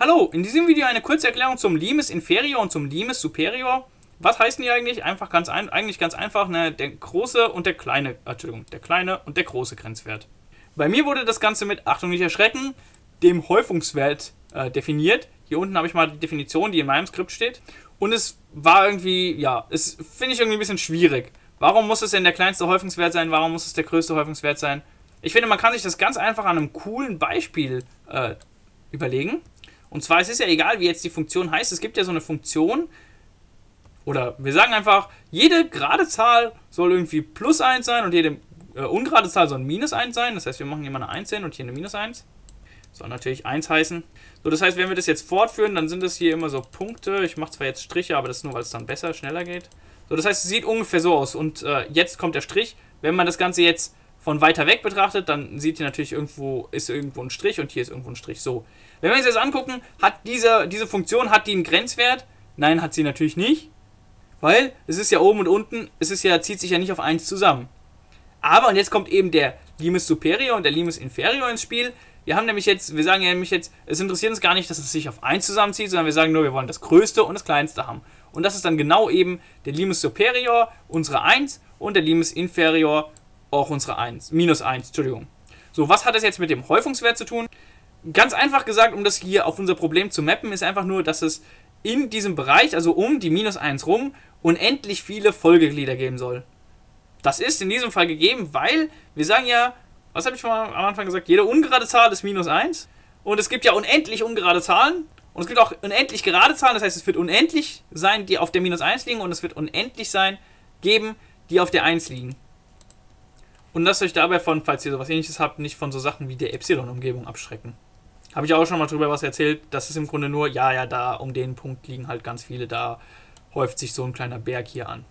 Hallo, in diesem Video eine kurze Erklärung zum Limes Inferior und zum Limes Superior. Was heißen die eigentlich? Einfach ganz ein, eigentlich ganz einfach, ne? der große und der kleine, Entschuldigung, der kleine und der große Grenzwert. Bei mir wurde das Ganze mit, Achtung nicht erschrecken, dem Häufungswert äh, definiert. Hier unten habe ich mal die Definition, die in meinem Skript steht. Und es war irgendwie, ja, es finde ich irgendwie ein bisschen schwierig. Warum muss es denn der kleinste Häufungswert sein? Warum muss es der größte Häufungswert sein? Ich finde, man kann sich das ganz einfach an einem coolen Beispiel äh, überlegen. Und zwar, es ist ja egal, wie jetzt die Funktion heißt. Es gibt ja so eine Funktion, oder wir sagen einfach, jede gerade Zahl soll irgendwie plus 1 sein und jede äh, ungerade Zahl soll minus 1 sein. Das heißt, wir machen hier mal eine 1 hin und hier eine minus 1. Soll natürlich 1 heißen. So, das heißt, wenn wir das jetzt fortführen, dann sind das hier immer so Punkte. Ich mache zwar jetzt Striche, aber das ist nur, weil es dann besser, schneller geht. So, das heißt, es sieht ungefähr so aus. Und äh, jetzt kommt der Strich. Wenn man das Ganze jetzt von weiter weg betrachtet, dann sieht ihr natürlich irgendwo, ist irgendwo ein Strich und hier ist irgendwo ein Strich. So. Wenn wir uns jetzt angucken, hat diese, diese Funktion, hat die einen Grenzwert? Nein, hat sie natürlich nicht. Weil es ist ja oben und unten, es ist ja, zieht sich ja nicht auf 1 zusammen. Aber, und jetzt kommt eben der Limes Superior und der Limes Inferior ins Spiel. Wir haben nämlich jetzt, wir sagen ja nämlich jetzt, es interessiert uns gar nicht, dass es sich auf 1 zusammenzieht, sondern wir sagen nur, wir wollen das Größte und das Kleinste haben. Und das ist dann genau eben der Limes Superior, unsere 1, und der Limes Inferior, auch unsere 1, minus 1, Entschuldigung. So, was hat das jetzt mit dem Häufungswert zu tun? Ganz einfach gesagt, um das hier auf unser Problem zu mappen, ist einfach nur, dass es in diesem Bereich, also um die minus 1 rum, unendlich viele Folgeglieder geben soll. Das ist in diesem Fall gegeben, weil wir sagen ja, was habe ich schon am Anfang gesagt, jede ungerade Zahl ist minus 1. Und es gibt ja unendlich ungerade Zahlen. Und es gibt auch unendlich gerade Zahlen, das heißt, es wird unendlich sein, die auf der minus 1 liegen. Und es wird unendlich sein, geben, die auf der 1 liegen. Und lasst euch dabei von, falls ihr sowas ähnliches habt, nicht von so Sachen wie der Epsilon-Umgebung abschrecken. Habe ich auch schon mal drüber was erzählt. Das ist im Grunde nur, ja, ja, da um den Punkt liegen halt ganz viele, da häuft sich so ein kleiner Berg hier an.